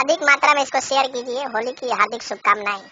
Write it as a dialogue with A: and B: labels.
A: अधिक मात्रा में इसको शेयर कीजिए। होली की हार्दिक शुभकामनाएँ।